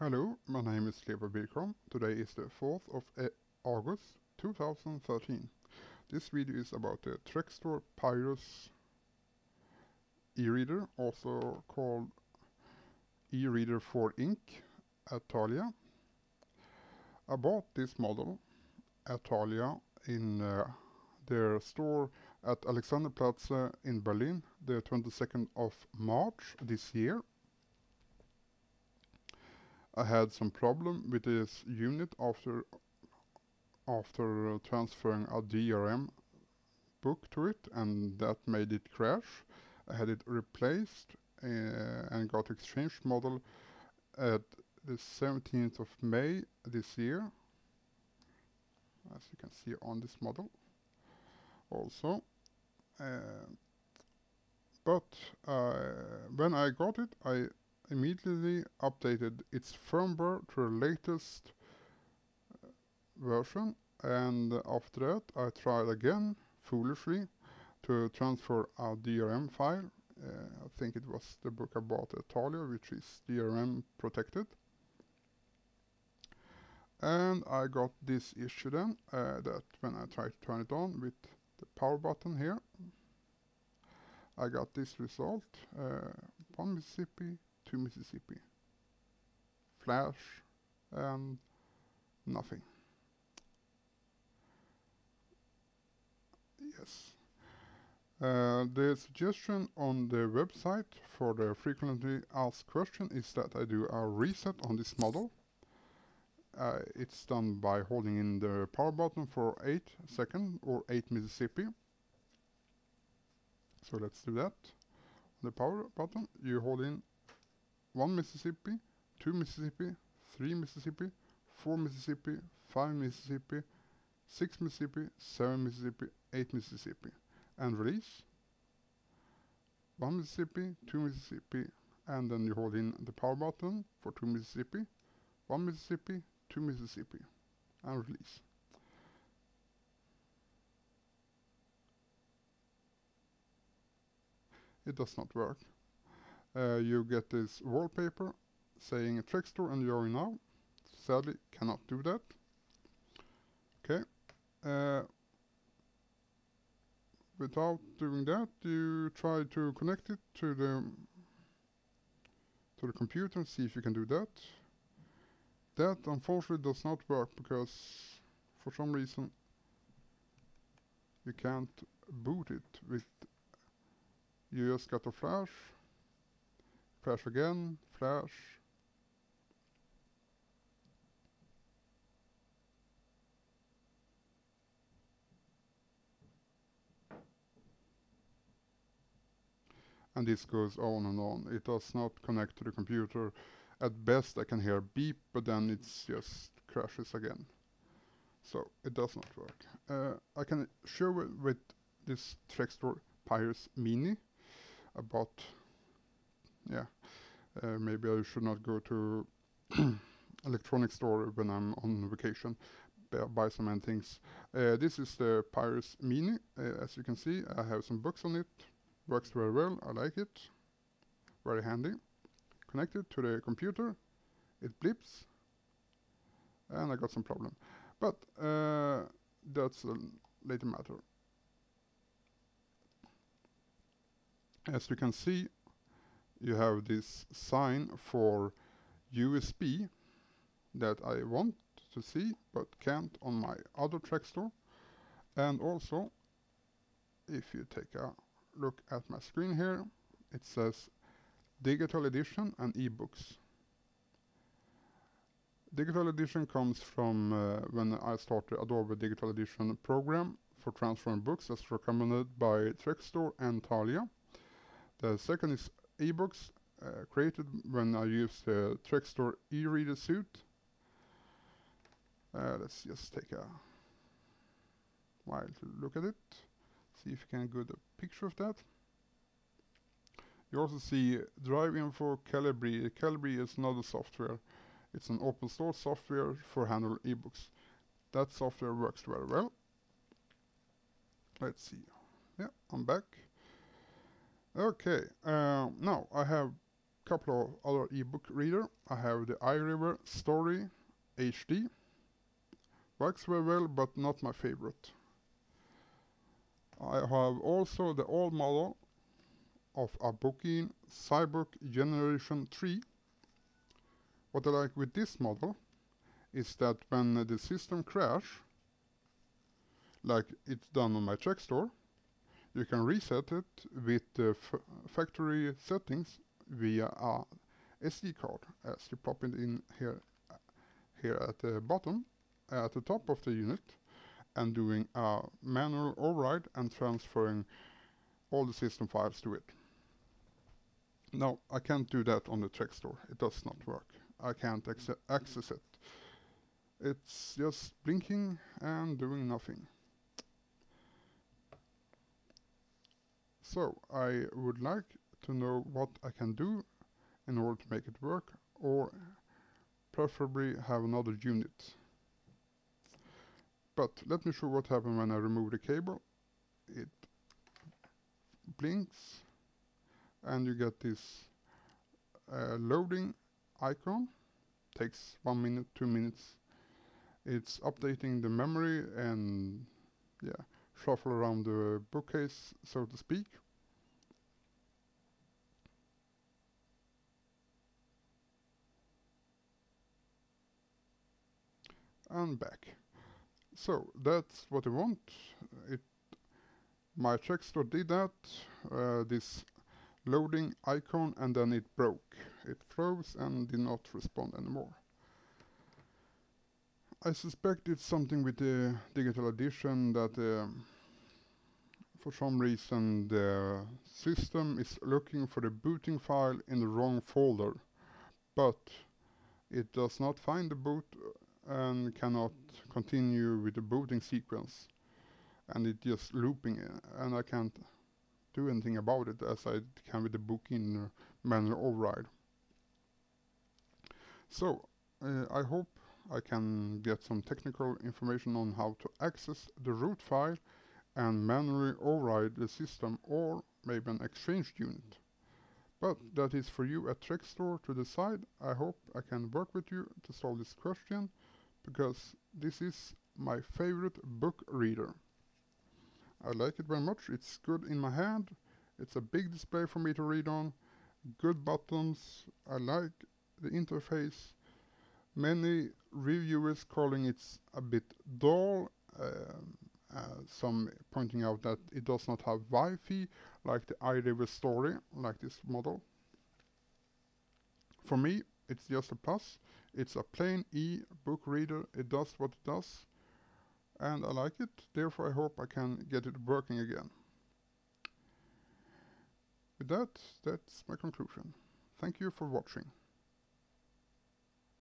Hello, my name is Kleber Birkholm. Today is the 4th of uh, August 2013. This video is about the TrekStor Pyrus e-reader, also called e-reader for ink at Thalia. I bought this model at Thalia in uh, their store at Alexanderplatz in Berlin the 22nd of March this year. I had some problem with this unit after after uh, transferring a DRM book to it and that made it crash. I had it replaced uh, and got exchange model at the 17th of May this year as you can see on this model also uh, but uh, when I got it I immediately updated its firmware to the latest uh, version and after that I tried again foolishly to transfer a DRM file. Uh, I think it was the book I bought at Thalia which is DRM protected. And I got this issue then uh, that when I tried to turn it on with the power button here I got this result uh, 1 Mississippi to Mississippi. Flash and nothing. Yes. Uh, the suggestion on the website for the frequently asked question is that I do a reset on this model. Uh, it's done by holding in the power button for 8 seconds or 8 Mississippi. So let's do that. The power button, you hold in 1 Mississippi, 2 Mississippi, 3 Mississippi, 4 Mississippi, 5 Mississippi, 6 Mississippi, 7 Mississippi, 8 Mississippi, and release. 1 Mississippi, 2 Mississippi, and then you hold in the power button for 2 Mississippi, 1 Mississippi, 2 Mississippi, and release. It does not work uh, you get this wallpaper saying TrekStor and join now. Sadly, cannot do that. Okay. Uh, without doing that, you try to connect it to the to the computer and see if you can do that. That unfortunately does not work because for some reason you can't boot it with you just got a flash Flash again, flash. And this goes on and on. It does not connect to the computer. At best I can hear beep, but then it just crashes again. So it does not work. Uh, I can show it with this TrekStor Pyrus Mini about yeah, uh, maybe I should not go to electronic store when I'm on vacation, buy some many things. Uh, this is the Pyrus Mini. Uh, as you can see, I have some books on it. Works very well. I like it. Very handy. Connected to the computer. It blips. And I got some problem. But uh, that's a later matter. As you can see, you have this sign for USB that I want to see but can't on my other TrekStor and also if you take a look at my screen here it says digital edition and ebooks. Digital edition comes from uh, when I started Adobe digital edition program for transferring books as recommended by TrekStor and Thalia. The second is ebooks uh, created when I use the TrekStor e-reader suit. Uh, let's just take a while to look at it, see if you can get a picture of that. You also see Drive Info Calibre. Calibre is not a software. It's an open source software for handle ebooks. That software works very well. Let's see. Yeah, I'm back. Okay, uh, now I have a couple of other ebook reader. I have the iRiver Story HD. Works very well, but not my favorite. I have also the old model of a Bookeen Cybook Generation 3. What I like with this model is that when the system crash, like it's done on my TrekStor, you can reset it with the factory settings via a SD card as you pop it in here here at the bottom at the top of the unit and doing a manual override and transferring all the system files to it. Now I can't do that on the TrekStor. It does not work. I can't access it. It's just blinking and doing nothing. So I would like to know what I can do in order to make it work or preferably have another unit. But let me show what happens when I remove the cable. It blinks and you get this uh, loading icon. Takes one minute, two minutes. It's updating the memory and yeah, shuffle around the bookcase, so to speak. And back. So that's what I want. It, my TrekStor did that, uh, this loading icon, and then it broke. It froze and did not respond anymore. I suspect it's something with the digital edition that uh, for some reason the system is looking for the booting file in the wrong folder, but it does not find the boot and cannot continue with the booting sequence and it just looping and I can't do anything about it as I can with the Bookeen manual override. So uh, I hope I can get some technical information on how to access the root file and manually override the system or maybe an exchange unit. But that is for you at TrekStor to decide. I hope I can work with you to solve this question because this is my favorite book reader. I like it very much, it's good in my hand, it's a big display for me to read on, good buttons, I like the interface. Many reviewers calling it a bit dull, uh, uh, some pointing out that it does not have Wi-Fi like the iRiver Story, like this model. For me, it's just a plus. It's a plain e-book reader. It does what it does. And I like it. Therefore, I hope I can get it working again. With that, that's my conclusion. Thank you for watching.